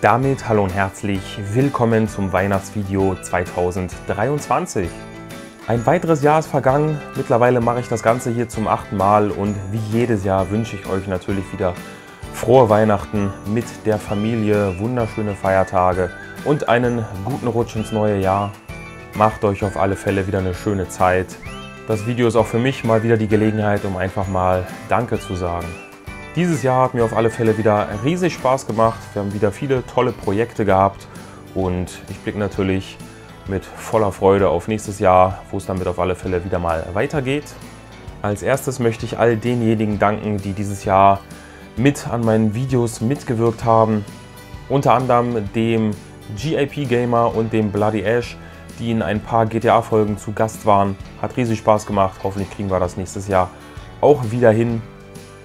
damit hallo und herzlich willkommen zum Weihnachtsvideo 2023. Ein weiteres Jahr ist vergangen, mittlerweile mache ich das Ganze hier zum achten Mal und wie jedes Jahr wünsche ich euch natürlich wieder frohe Weihnachten mit der Familie, wunderschöne Feiertage und einen guten Rutsch ins neue Jahr. Macht euch auf alle Fälle wieder eine schöne Zeit. Das Video ist auch für mich mal wieder die Gelegenheit, um einfach mal Danke zu sagen. Dieses Jahr hat mir auf alle Fälle wieder riesig Spaß gemacht. Wir haben wieder viele tolle Projekte gehabt und ich blicke natürlich mit voller Freude auf nächstes Jahr, wo es damit auf alle Fälle wieder mal weitergeht. Als erstes möchte ich all denjenigen danken, die dieses Jahr mit an meinen Videos mitgewirkt haben. Unter anderem dem GIP Gamer und dem Bloody Ash, die in ein paar GTA-Folgen zu Gast waren. Hat riesig Spaß gemacht. Hoffentlich kriegen wir das nächstes Jahr auch wieder hin.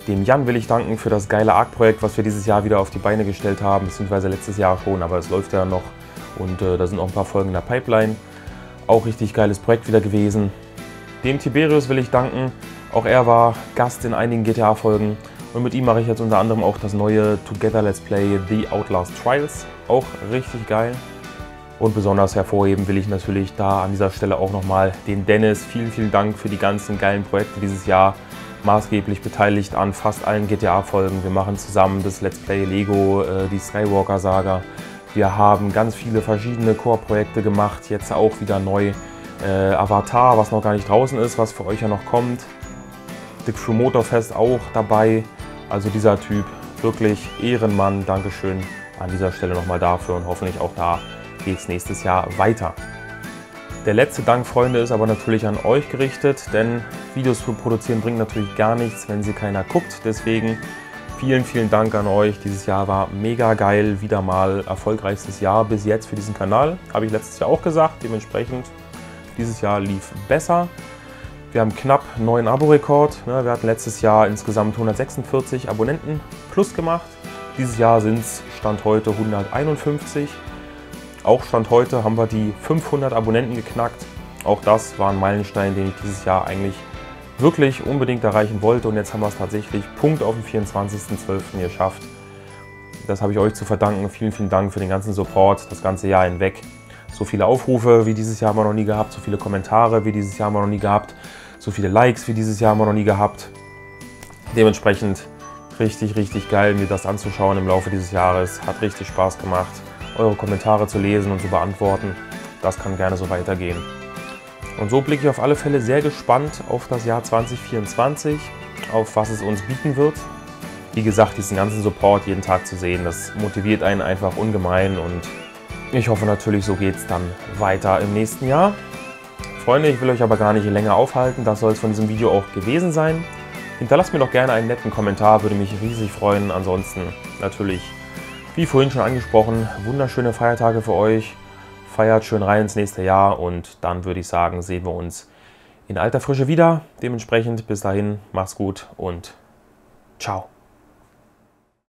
Dem Jan will ich danken für das geile ARC-Projekt, was wir dieses Jahr wieder auf die Beine gestellt haben, beziehungsweise letztes Jahr schon, aber es läuft ja noch und äh, da sind auch ein paar Folgen in der Pipeline. Auch richtig geiles Projekt wieder gewesen. Dem Tiberius will ich danken. Auch er war Gast in einigen GTA-Folgen und mit ihm mache ich jetzt unter anderem auch das neue Together Let's Play The Outlast Trials. Auch richtig geil. Und besonders hervorheben will ich natürlich da an dieser Stelle auch nochmal den Dennis. Vielen, vielen Dank für die ganzen geilen Projekte dieses Jahr maßgeblich beteiligt an fast allen GTA-Folgen. Wir machen zusammen das Let's Play Lego, äh, die Skywalker-Saga. Wir haben ganz viele verschiedene Core-Projekte gemacht, jetzt auch wieder neu äh, Avatar, was noch gar nicht draußen ist, was für euch ja noch kommt. The Crew Motorfest auch dabei. Also dieser Typ, wirklich Ehrenmann. Dankeschön an dieser Stelle nochmal dafür und hoffentlich auch da geht es nächstes Jahr weiter. Der letzte Dank, Freunde, ist aber natürlich an euch gerichtet, denn Videos zu produzieren bringt natürlich gar nichts, wenn sie keiner guckt. Deswegen vielen, vielen Dank an euch. Dieses Jahr war mega geil, wieder mal erfolgreichstes Jahr bis jetzt für diesen Kanal. Habe ich letztes Jahr auch gesagt. Dementsprechend, dieses Jahr lief besser. Wir haben knapp einen neuen Abo-Rekord. Ne? Wir hatten letztes Jahr insgesamt 146 Abonnenten plus gemacht. Dieses Jahr sind es Stand heute 151. Auch Stand heute haben wir die 500 Abonnenten geknackt. Auch das war ein Meilenstein, den ich dieses Jahr eigentlich wirklich unbedingt erreichen wollte. Und jetzt haben wir es tatsächlich Punkt auf den 24.12. geschafft. Das habe ich euch zu verdanken. Vielen, vielen Dank für den ganzen Support das ganze Jahr hinweg. So viele Aufrufe wie dieses Jahr haben wir noch nie gehabt, so viele Kommentare wie dieses Jahr haben wir noch nie gehabt, so viele Likes wie dieses Jahr haben wir noch nie gehabt. Dementsprechend richtig, richtig geil, mir das anzuschauen im Laufe dieses Jahres. Hat richtig Spaß gemacht eure Kommentare zu lesen und zu beantworten. Das kann gerne so weitergehen. Und so blicke ich auf alle Fälle sehr gespannt auf das Jahr 2024, auf was es uns bieten wird. Wie gesagt, diesen ganzen Support jeden Tag zu sehen, das motiviert einen einfach ungemein und ich hoffe natürlich, so geht es dann weiter im nächsten Jahr. Freunde, ich will euch aber gar nicht länger aufhalten, das soll es von diesem Video auch gewesen sein. Hinterlasst mir doch gerne einen netten Kommentar, würde mich riesig freuen. Ansonsten natürlich wie vorhin schon angesprochen, wunderschöne Feiertage für euch. Feiert schön rein ins nächste Jahr und dann würde ich sagen, sehen wir uns in alter Frische wieder. Dementsprechend bis dahin, macht's gut und ciao.